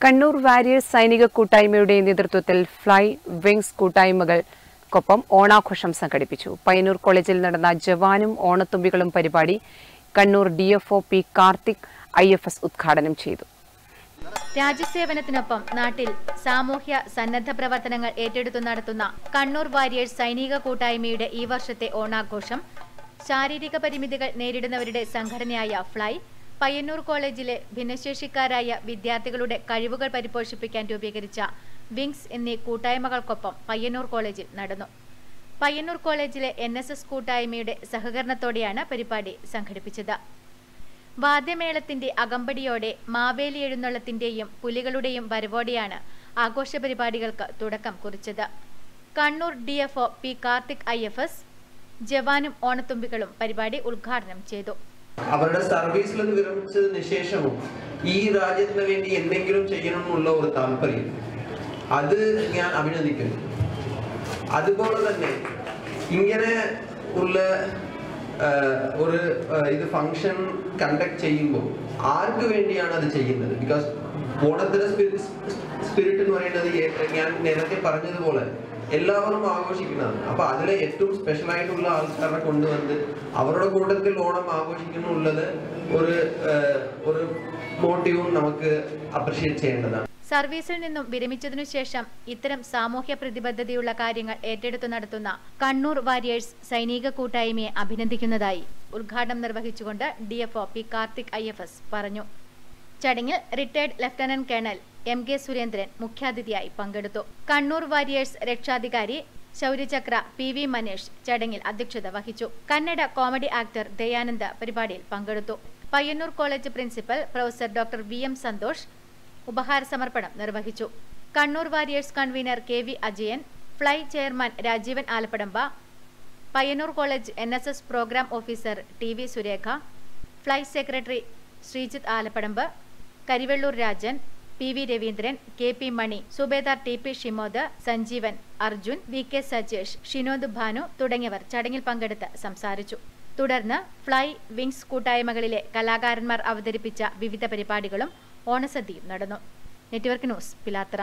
Kannur warriors സൈനിക കൂട്ടായ്മയുടെ നേതൃത്വത്തിൽ ഫ്ലൈ വിങ്സ് കൂട്ടായ്മകൾക്കൊപ്പം ഓണാഘോഷം സംഘടിപ്പിച്ചു. പയ്യന്നൂർ കോളേജിൽ നടന്ന ജവാനും ഓണത്തുമ്പികളും പരിപാടി Kannur D F O P Karthik I F S ഉദ്ഘാടനം ചെയ്തു. രാജ്യസേവനത്തിനൊപ്പം നാട്ടിൽ സാമൂഹ്യ സന്നദ്ധ പ്രവർത്തനങ്ങൾ ഏറ്റെടുത്തു നടത്തുന്ന കണ്ണൂർ വാരിയേഴ്സ് സൈനിക കൂട്ടായ്മയുടെ ഈ വർഷത്തെ ഓണാഘോഷം ശാരീരിക പരിമിതികൾ നേരിടുന്നവരുടെ സംഘടനയായ ഫ്ലൈ പയ്യന്നൂർ കോളേജിലെ ഭിന്നശേഷിക്കാരായ വിദ്യാർത്ഥികളുടെ കഴിവുകൾ പരിപോഷിപ്പിക്കാൻ രൂപീകരിച്ച വിങ്സ് എന്നീ കൂട്ടായ്മകൾക്കൊപ്പം പയ്യന്നൂർ കോളേജിൽ നടന്നു. പയ്യന്നൂർ കോളേജിലെ എൻ എസ് എസ് കൂട്ടായ്മയുടെ സഹകരണത്തോടെയാണ് പരിപാടി സംഘടിപ്പിച്ചത്. വാദ്യമേളത്തിന്റെ അകമ്പടിയോടെ മാവേലി എഴുന്നള്ളത്തിന്റെയും പുലികളുടെയും വരവോടെയാണ് ആഘോഷ പരിപാടികൾക്ക് തുടക്കം കുറിച്ചത്. Kannur D F P Karthik I F S ജവാനും ഓണത്തുമ്പികളും പരിപാടി ഉദ്ഘാടനം ചെയ്തു. അവരുടെ സർവീസിൽ വിരമിച്ചതിന് ശേഷവും ഈ രാജ്യത്തിന് വേണ്ടി എന്തെങ്കിലും ചെയ്യണമെന്നുള്ള ഒരു താല്പര്യം. അത് ഞാൻ അഭിനന്ദിക്കുന്നു. അതുപോലെ തന്നെ ഇങ്ങനെ ഉള്ള ഒരു ഇത് ഫങ്ഷൻ കണ്ടക്ട് ചെയ്യുമ്പോൾ ആർക്ക് വേണ്ടിയാണ് അത് ചെയ്യുന്നത്? ബിക്കോസ് ഓണത്തിന്റെ സ്പിരിറ്റ് എന്ന് പറയുന്നത് ഞാൻ നേരത്തെ പറഞ്ഞതുപോലെ എല്ലാവരും ആഘോഷിക്കുന്നതാണ്. അപ്പൊ അതിലെ ഏറ്റവും സ്പെഷ്യൽ ആയിട്ടുള്ള ആൾക്കാരെ കൊണ്ടുവന്ന് അവരുടെ കൂട്ടത്തിൽ ഓണം ആഘോഷിക്കുന്നുള്ളത് ഒരു ഒരു മോട്ടീവും നമുക്ക് അപ്രീഷിയേറ്റ് ചെയ്യേണ്ടതാണ്. സർവീസിൽ നിന്നും വിരമിച്ചതിനു ശേഷം ഇത്തരം സാമൂഹ്യ പ്രതിബദ്ധതയുള്ള കാര്യങ്ങൾ ഏറ്റെടുത്തു നടത്തുന്ന കണ്ണൂർ വാരിയേഴ്സ് സൈനിക കൂട്ടായ്മയെ അഭിനന്ദിക്കുന്നതായി ഉദ്ഘാടനം നിർവഹിച്ചുകൊണ്ട് D F O P Karthik I പറഞ്ഞു. ചടങ്ങിൽ retired lieutenant colonel M K Surendran മുഖ്യാതിഥിയായി പങ്കെടുത്തു. കണ്ണൂർ വാരിയേഴ്സ് രക്ഷാധികാരി ശൗര്യചക്ര പി വി മനീഷ് ചടങ്ങിൽ അധ്യക്ഷത വഹിച്ചു. കന്നഡ കോമഡി ആക്ടർ ദയാനന്ദ പരിപാടിയിൽ പങ്കെടുത്തു. Payyanur college principal professor doctor V M Santhosh ഉപഹാര സമർപ്പണം നിർവഹിച്ചു. Kannur Warriors convener K V Ajayan fly chairman Rajeevan Alappadamba Payyanur college N S S programme officer T V Surekha fly secretary Sreejith Alappadamba Karivellur Rajan P V Raveendran K P Mani subedar T P Shimod Sanjeevan Arjun V K Sajesh Shinod Bhanu തുടങ്ങിയവർ ചടങ്ങിൽ പങ്കെടുത്ത് സംസാരിച്ചു. തുടർന്ന് fly wings കൂട്ടായ്മകളിലെ കലാകാരന്മാർ അവതരിപ്പിച്ച വിവിധ പരിപാടികളും ഓണസദ്യയും നടന്നു. Network news Pilathara.